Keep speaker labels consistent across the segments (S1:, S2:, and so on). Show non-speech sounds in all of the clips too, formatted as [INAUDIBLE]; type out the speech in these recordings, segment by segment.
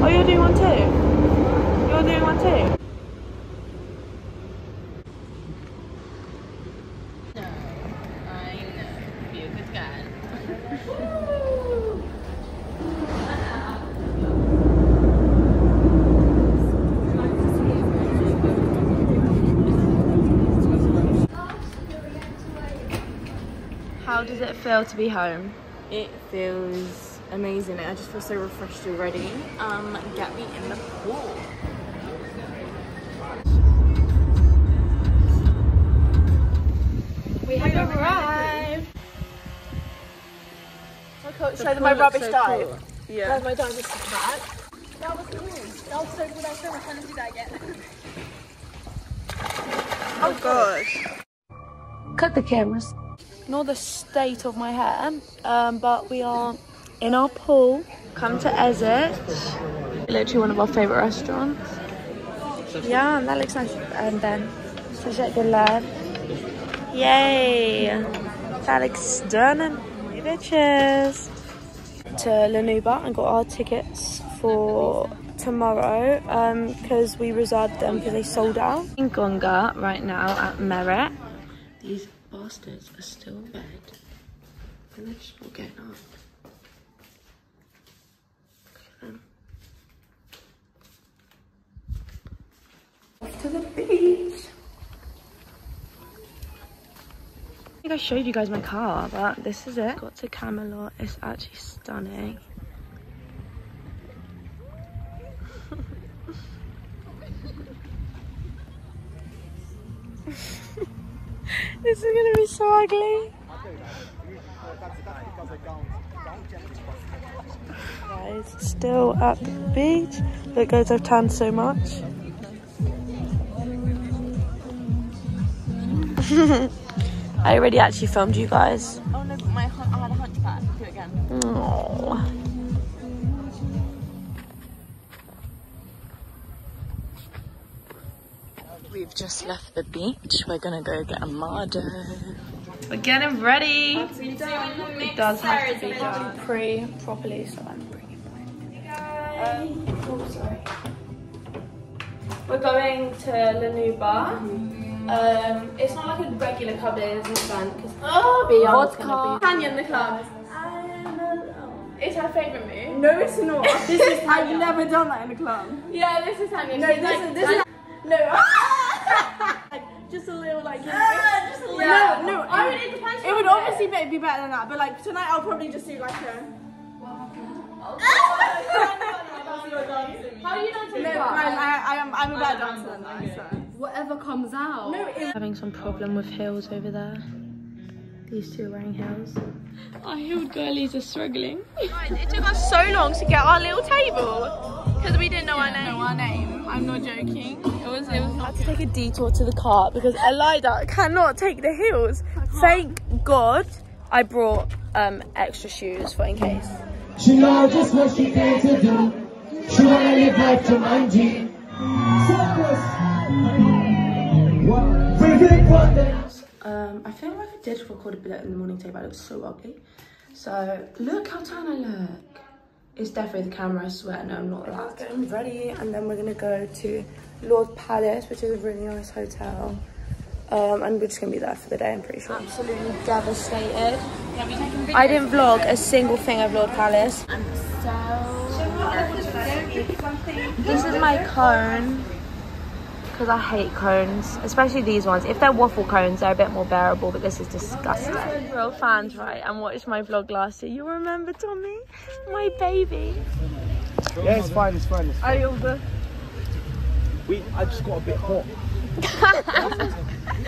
S1: Oh, you're doing one too? You're doing one too?
S2: I know. Be a good guy.
S1: How does it feel to be home?
S2: It feels amazing. I just feel so refreshed already. Um, get me in the pool.
S1: We have arrived.
S2: I can't
S1: The
S2: show them
S1: pool
S2: my
S1: looks
S2: rubbish
S1: so
S2: dive.
S1: cool.
S2: Yeah.
S1: Yeah.
S2: my dinosaur back. That was cool. That was so cool. That was so much fun to do that again.
S1: Oh gosh.
S3: Cut the cameras.
S1: Not the state of my hair, um, but we are in our pool. Come to Ezit. Literally one of our favourite restaurants. Yeah, and that looks nice. And then teşekkürler. Yay! That looks stunning. Hey, bitches. To Lanuba and got our tickets for tomorrow um, because we reserved them because they sold out. In Gonga right now at Merit. These bastards are still in bed and they're just not getting up. Look at them. Off to the beach. I think I showed you guys my car, but this is it. Got to Camelot. It's actually stunning. [LAUGHS] this is gonna be so ugly. Guys, still at the beach. Look, guys, I've tanned so much. [LAUGHS] I already actually filmed you guys.
S2: Oh no, but my hun- I had a hunchback. Do it again.
S1: Oh.
S2: We've just left the beach. We're gonna go get a Mado.
S1: We're getting ready. It does have to be done pre properly, so I'm bringing mine. Um, oh, sorry. We're going to Lanuba. Um, it's not like a regular club, it isn't fun because
S2: Oh,
S1: vodka.
S2: Tanya in the club.
S1: It's her favourite move.
S4: No, it's not. [LAUGHS]
S1: This is [LAUGHS]
S4: I've
S1: Tanya.
S4: never done that in a club.
S1: Yeah, this is Tanya.
S4: No,
S1: She's
S4: this
S1: like,
S4: is this is
S1: no.
S4: like, [LAUGHS] just a little like. You
S1: Ah, just a little.
S4: No, no.
S1: I
S4: it
S1: would eat the punch
S4: It would
S1: from
S4: obviously be, be better than that, but like tonight I'll probably just do like a.
S1: How are you not
S4: No, guys, I, I am I'm a better dancer than that. So.
S3: Whatever comes out.
S4: No, it,
S1: Having some problem with heels over there. These two are wearing heels. Our heeled girlies are struggling.
S2: It took us so long to get our little table because we didn't know our name.
S4: know our name. I'm not joking.
S2: It was it was
S1: I
S2: not
S1: had to take a detour to the car because Elida cannot take the heels. Thank God I brought um, extra shoes for in case.
S5: She knows just what she came to do. She wanna live life to mind G. Favorite one
S1: Um, I feel like I did record a bit in the morning today, but it looks so ugly. So look how tan I look. It's definitely the camera, I swear. No, I'm not that. Getting ready, and then we're gonna go to Lord Palace, which is a really nice hotel. Um, and we're just gonna be there for the day, I'm pretty sure. Absolutely devastated. I didn't vlog a single thing of Lord Palace.
S2: I'm so
S1: This is my cone. Because I hate cones, especially these ones. If they're waffle cones, they're a bit more bearable, but this is disgusting. Real fans, right, and watched my vlog last year. You remember Tommy? My baby.
S6: Yeah, it's fine, it's fine. It's fine.
S1: Are you the
S6: We, I just got a bit hot.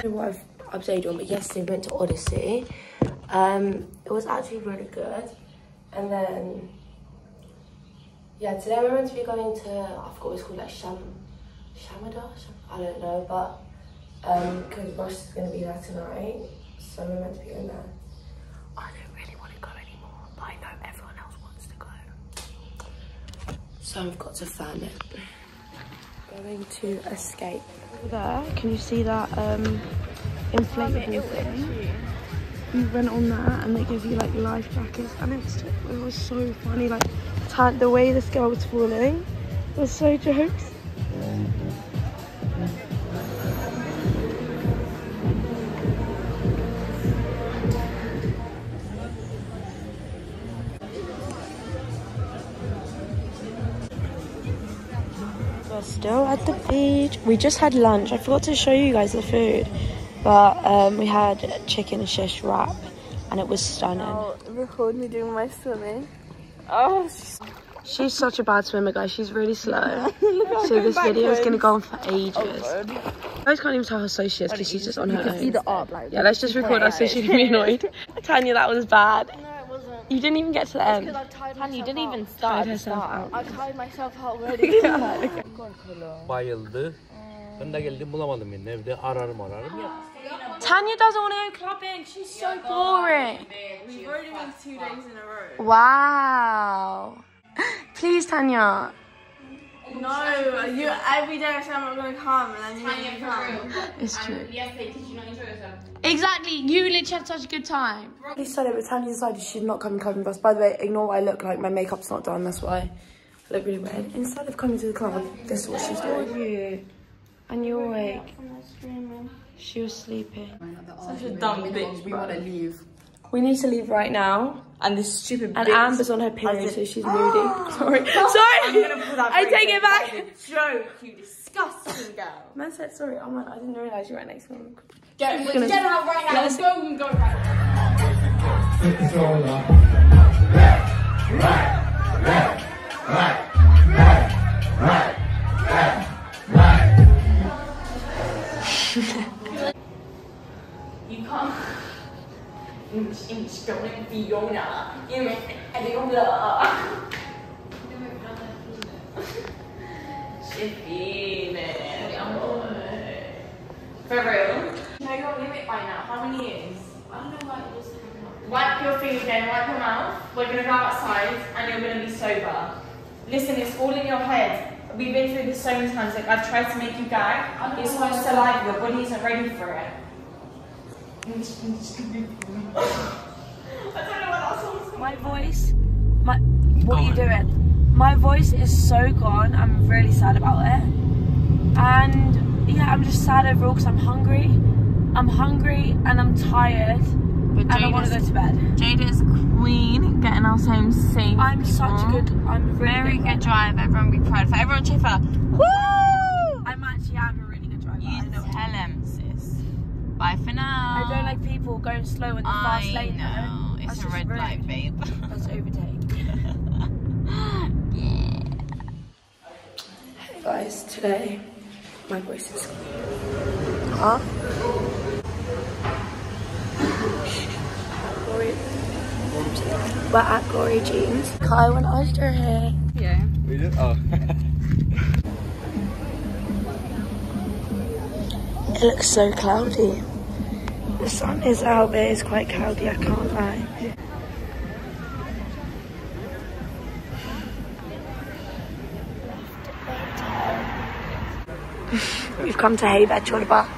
S1: know [LAUGHS] what I've updated you on, but yesterday we went to Odyssey. Um, it was actually really good. And then, yeah, today we're meant to be going to, I forgot what it's called, like Sham, Shamada? I don't know, but um, because Rush is going to be there tonight, so we're meant to be going there. I don't really want to go anymore, but I know everyone else wants to go. So I've got to film it. Going to escape. There, can you see that um, inflatable thing? You went on that and they give you like life jackets and it's, it was so funny like the way this girl was falling It was so jokes. Still at the beach. We just had lunch. I forgot to show you guys the food, but um, we had chicken shish wrap, and it was stunning.
S2: Oh, record me doing my swimming. Oh, she's
S1: such a bad swimmer, guys. She's really slow. [LAUGHS] so this video is gonna go on for ages. I guys can't even tell how slow she is because she's just on her own.
S2: up like.
S1: Yeah, let's just record us so she can be annoyed. [LAUGHS] Tanya, that was bad.
S2: No.
S1: You didn't even get to the end.
S2: I've tied
S3: Tanya, you didn't
S2: out.
S3: even
S1: Tied
S3: start.
S1: out.
S2: I've tied myself out [LAUGHS] already. [LAUGHS] [LAUGHS]
S7: bayıldı. Ben de geldim bulamadım yani evde ararım ararım ya.
S1: Tanya doesn't want to go clubbing. She's so boring.
S4: We've already been two days in a row.
S1: Wow. Please, Tanya.
S4: No, you every day I say I'm not gonna come, and then you never come.
S1: It's true.
S3: Yesterday, did you not enjoy yourself?
S1: Exactly. You literally had such a good time. He said it, but Tanya decided she'd not come clubbing with us. By the way, ignore what I look like. My makeup's not done. That's why I look really weird. Instead of coming to the club, this is what she's doing. And you're awake. She was sleeping.
S2: Such a dumb bitch. We want to leave.
S1: We need to leave right now.
S2: And this stupid
S1: And
S2: bitch.
S1: Amber's on her period, so she's moody. [GASPS] Sorry. Sorry.
S2: I'm gonna put that
S1: I take it back.
S2: joke, you disgusting girl. [LAUGHS]
S1: Man said sorry. Oh man, I didn't realise you were right next to me.
S3: Get,
S1: gonna-
S3: get out right now.
S1: Let's-
S3: Go and go right now. [LAUGHS]
S2: You can't. Inch, don't let Fiona. You make Fiona. Shippy, man. For real? No, you're on limit by now. How many years? I don't know why it was Wipe your food again, wipe your mouth. We're gonna go outside and you're gonna be sober. Listen, it's all in your head. We've been through this so many times. Like I've tried to make you gag. It's all saliva. Your body isn't ready for it. I don't know what that song was.
S1: My voice, my what are you doing? My voice is so gone. I'm really sad about it, and yeah, I'm just sad overall because I'm hungry. I'm hungry and I'm tired,
S2: But
S1: and I want to go to bed.
S2: Jada is a queen, getting us home safe.
S1: I'm such a good. I'm really
S2: Very
S1: good.
S2: good drive. Everyone be proud of her. Everyone cheer for her. Woo!
S1: I'm actually am a really good driver. I
S2: You
S1: know.
S2: tell him, sis. Bye for now.
S1: I don't like people going slow in the fast
S2: I
S1: lane.
S2: know.
S1: though.
S2: It's
S1: That's
S2: a red
S1: rude.
S2: light, babe.
S1: Let's overtake. [LAUGHS] Hey guys, today my voice is. Huh? Glory. We're at Glory Jeans. Kai, when I her hair.
S2: Yeah.
S7: We did? Oh. [LAUGHS]
S1: It looks so cloudy. The sun is out, but it's quite cloudy, I can't lie. [LAUGHS] We've come to Haybed Chorba.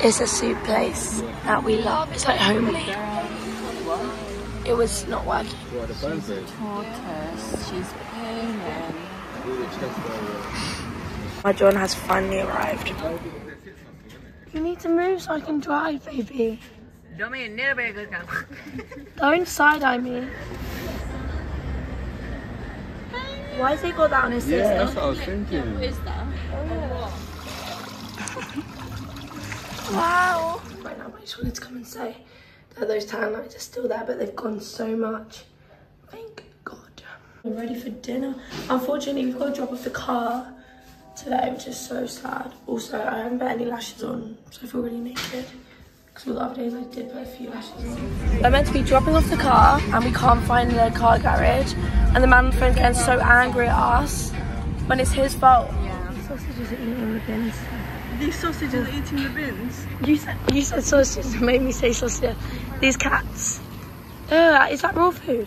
S1: It's a soup place that we love. It's like homely. It was not working.
S7: What, the phone?
S2: She's paying.
S1: My John has finally arrived. You need to move so I can drive, baby. [LAUGHS] Don't side eye me. Why has he got that on his
S7: Yeah,
S1: system?
S7: that's what I was thinking. [LAUGHS]
S1: Wow. Right now, I just wanted to come and say that those tan lights are still there, but they've gone so much. Thank God. We're ready for dinner. Unfortunately, we've got to drop off the car today, which is so sad. Also, I haven't put any lashes on, so I feel really naked. Because all the other days I did put a few lashes on. We're meant to be dropping off the car, and we can't find the car garage. And the man on the phone getting so angry at us when it's his fault. Yeah. Sausages are eating the bins.
S4: These sausages are eating the bins.
S1: You said you said sausages and made me say sausage. These cats. Uh, is that raw food?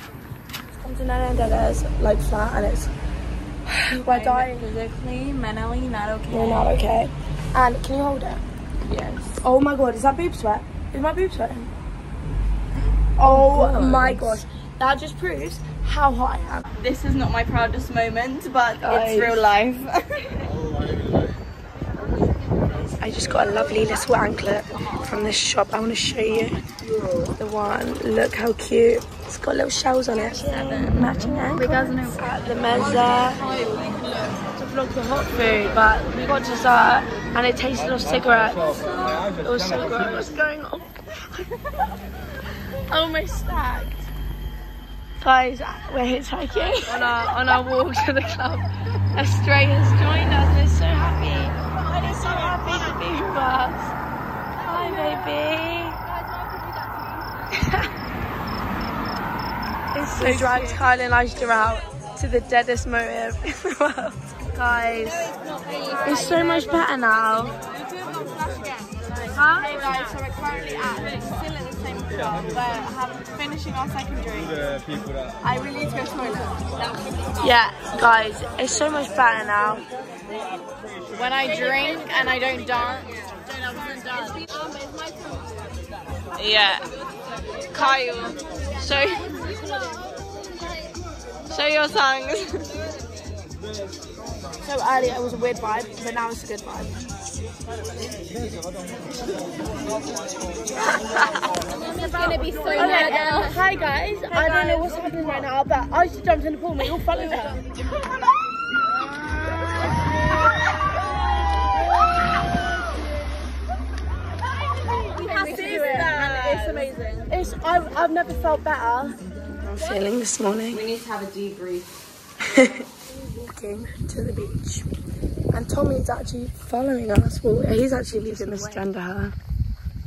S1: Come to Nana and Dada's like flat and it's we're dying.
S2: Physically, mentally not okay.
S1: You're not okay. And can you hold it?
S2: Yes.
S1: Oh my god, is that boob sweat? Is my boob sweating? Oh, my gosh. That just proves
S4: how hot I am. This is not my proudest moment, but
S1: Guys.
S4: it's real life. [LAUGHS]
S1: I just got a lovely little anklet from this shop. I want to show you the one. Look how cute. It's got little shells on it. Matching ankle. At the mezza. To vlog the hot food, but we got dessert and it tasted of cigarettes. It was so good. What's going on? [LAUGHS]
S4: Oh, Almost stacked.
S1: Guys, we're hitchhiking on our on our walk to the club. Astray has joined us. We're so happy. We're so happy to be with us. Hi, baby. [LAUGHS] so dragged Kyle and Aisha out to the deadest motive in the world. Guys, it's so much better now. Huh?
S4: Hey guys, so we're currently at, still at the same club, we're have, finishing our second drink. I really need to go to the toilet.
S1: Yeah, guys, it's so much better now.
S4: When I drink and I don't dance, yeah. Kyle, show, show your songs.
S1: So earlier it was a weird vibe, but now it's a good vibe. Okay, um, hi guys. I don't know what's happening right now, but I just jumped in the pool [LAUGHS] and we all followed her.
S4: It's amazing.
S1: It's I've, I've never felt better. I'm feeling this morning.
S4: We need to have a debrief. [LAUGHS]
S1: Walking to the beach, and Tommy's actually following us. Well, he's actually leaving this gender her.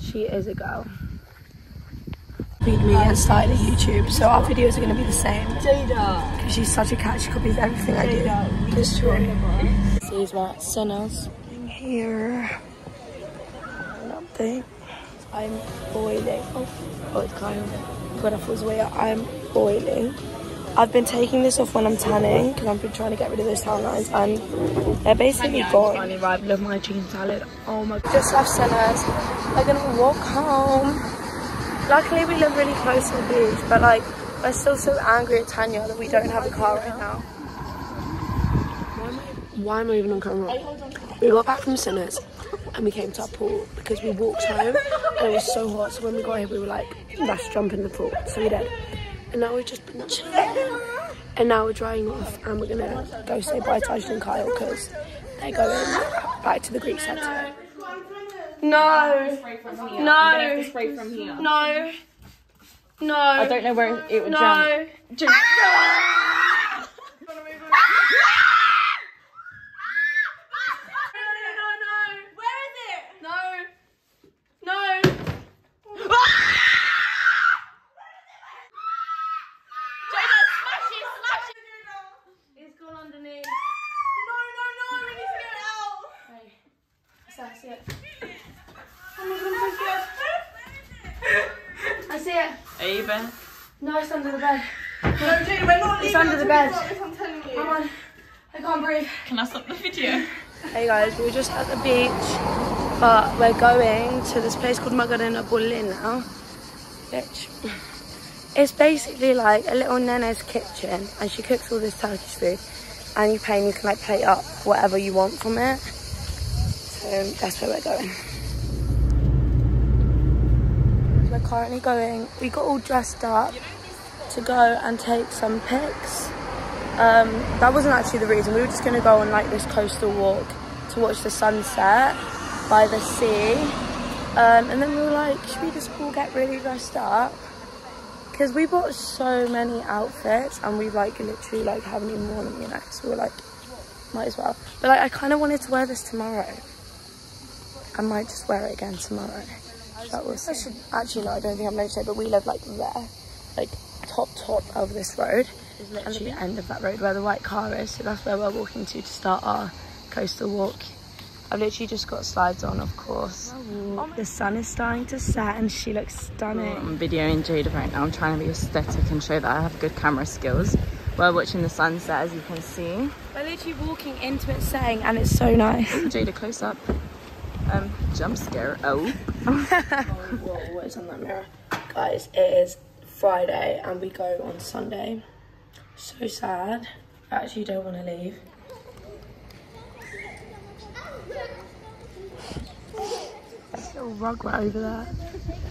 S1: She is a girl. Read me and started a YouTube, so our videos are going to be the same. Because she's such a cat, she copies everything I do. It's true. These were sinners. Here. Nothing. I'm boiling. Oh, oh it's. God, I thought it was weird. I'm boiling. I've been taking this off when I'm tanning because I've been trying to get rid of those tan lines and they're basically gone. Finally arrived. Love my chicken salad. Oh my god. Just left Sinners. We're gonna walk home. Luckily we live really close to the beach, but like we're still so angry at Tanya that we don't have a car right now. Why am I even on camera? We got back from Sinners and we came to our pool because we walked home and it was so hot. So when we got here, we were like, let's jump in the pool. So we did. And now we've just been chilling. And now we're drying off and we're gonna go say bye to Aisha and Kyle because they're going back to the Greek centre. No, no,
S4: Spray
S1: no, no.
S4: I don't know where it would jump.
S1: No. Ju- No. It's gone underneath. No, no, no, we need to get it out. Hey, I see it. Oh my god, I'm so scared. I see it.
S4: Are you Ben?
S1: No, it's under the bed.
S4: No, Jada, we're not leaving.
S1: It's under the bed.
S4: I'm telling you.
S1: Come on. I can't breathe.
S4: Can I stop the video?
S1: Hey guys, we're just at the beach, but we're going to this place called Magarena Bullin now. Which it's basically like a little nene's kitchen, and she cooks all this Turkish food, and you pay and you can like plate up whatever you want from it. So that's where we're going. We're currently going. We got all dressed up to go and take some pics. Um, that wasn't actually the reason. We were just going to go on like this coastal walk to watch the sunset by the sea. Um, and then we were like, should we just all get really dressed up? Because we bought so many outfits and we like literally like haven't even worn them, you know. So we were like, might as well. But like, I kind of wanted to wear this tomorrow. I might just wear it again tomorrow. That was. I should actually no, I don't think I'm mentioned it, but we live like there, like top top of this road, and at the end of that road where the white car is. So that's where we're walking to to start our coastal walk. I've literally just got slides on, of course. The sun is starting to set, and she looks stunning.
S4: Oh, I'm videoing Jada right now. I'm trying to be aesthetic and show that I have good camera skills. We're watching the sunset, as you can see.
S1: We're literally walking into it setting, and it's so nice.
S4: Jada close up. Um, jump scare. Oh. [LAUGHS]
S1: Whoa, what is on that mirror? Guys, it is Friday and we go on Sunday. So sad. I actually don't want to leave. little rug right over there.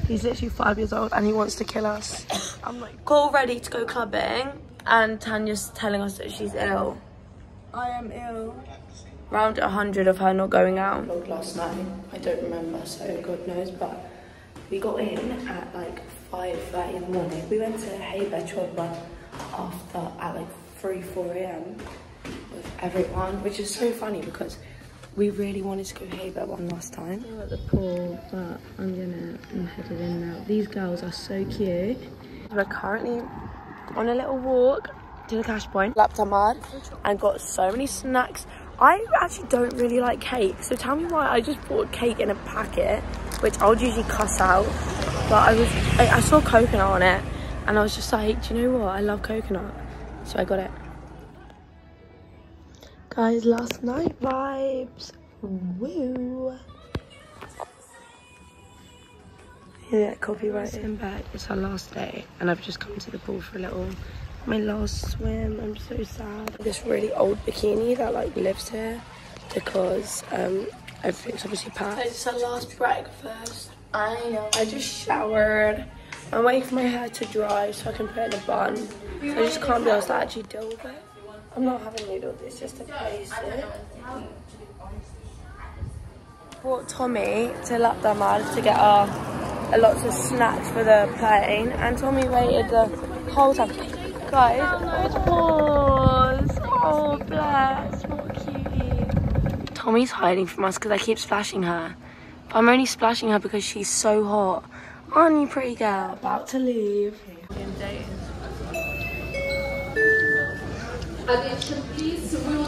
S1: He's literally five years old and he wants to kill us. [COUGHS] I'm like, all ready to go clubbing and Tanya's telling us that she's ill.
S4: I am ill.
S1: Round 100 of her not going out. Last night, I don't remember, so God knows, but we got in at like 5.30 in the morning. We went to Haber Chodba after at like 3, 4 a.m. with everyone, which is so funny because we really wanted to go Haber one last time. We're at the pool, but I'm gonna, I'm headed in now. These girls are so cute. We're currently on a little walk to the cash point, Laptamad, and got so many snacks. I actually don't really like cake, so tell me why I just bought cake in a packet, which I would usually cuss out, but I was, I, I saw coconut on it, and I was just like, do you know what, I love coconut, so I got it. Guys, last night vibes, woo. Yeah, copyright in bed. It's our last day, and I've just come to the pool for a little my last swim. I'm so sad. This really old bikini that like lives here because um everything's obviously packed. It's our last breakfast. I know. I just showered. I'm waiting for my hair to dry so I can put it in a bun. So I just can't be able to actually deal with it. I'm not having noodles, it's just a basic. Brought Tommy to Lapdamad to get our uh, lots of snacks for the plane and Tommy waited the whole time. Guys, pause. Oh, bless. What cutie. Tommy's hiding from us because I keep splashing her. But I'm only splashing her because she's so hot. Aren't you, pretty girl? About to leave.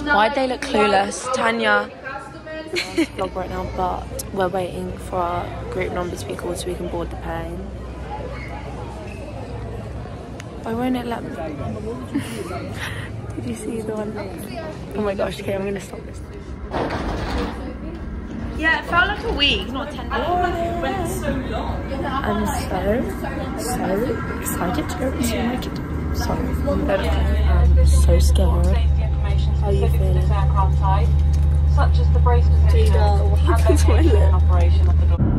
S1: Why'd they look clueless? Tanya. [LAUGHS] vlog right now, but we're waiting for our group number to be called so we can board the plane. Why won't it let me? Did you see the one? Oh my gosh, okay, I'm gonna stop this.
S4: Yeah, it felt like a week, not 10 days. It went so long.
S1: I'm so, so excited to go and see my kid. Sorry, I'm so scared. How are you feeling?
S8: such as the brace
S1: Do you know what happened to my lip?
S8: operation of the